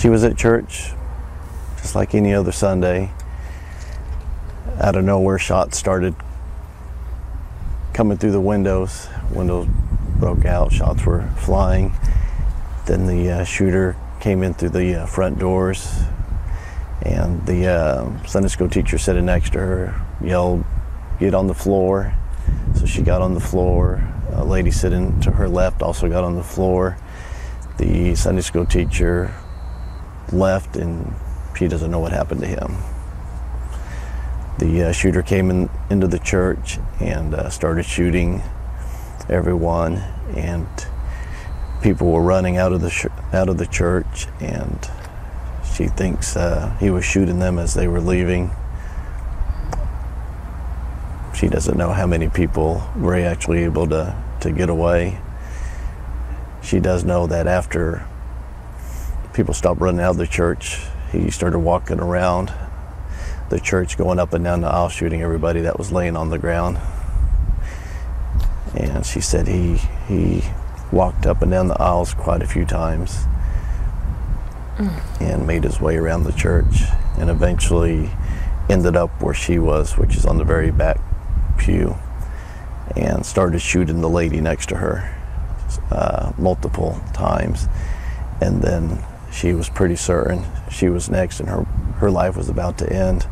She was at church just like any other Sunday. Out of nowhere, shots started coming through the windows. Windows broke out, shots were flying. Then the uh, shooter came in through the uh, front doors, and the uh, Sunday school teacher sitting next to her yelled, Get on the floor. So she got on the floor. A lady sitting to her left also got on the floor. The Sunday school teacher left, and she doesn't know what happened to him. The uh, shooter came in, into the church and uh, started shooting everyone, and people were running out of the out of the church, and she thinks uh, he was shooting them as they were leaving. She doesn't know how many people were actually able to, to get away. She does know that after people stopped running out of the church, he started walking around the church, going up and down the aisle, shooting everybody that was laying on the ground. And she said he he walked up and down the aisles quite a few times and made his way around the church and eventually ended up where she was, which is on the very back pew, and started shooting the lady next to her uh, multiple times. And then she was pretty certain she was next and her, her life was about to end.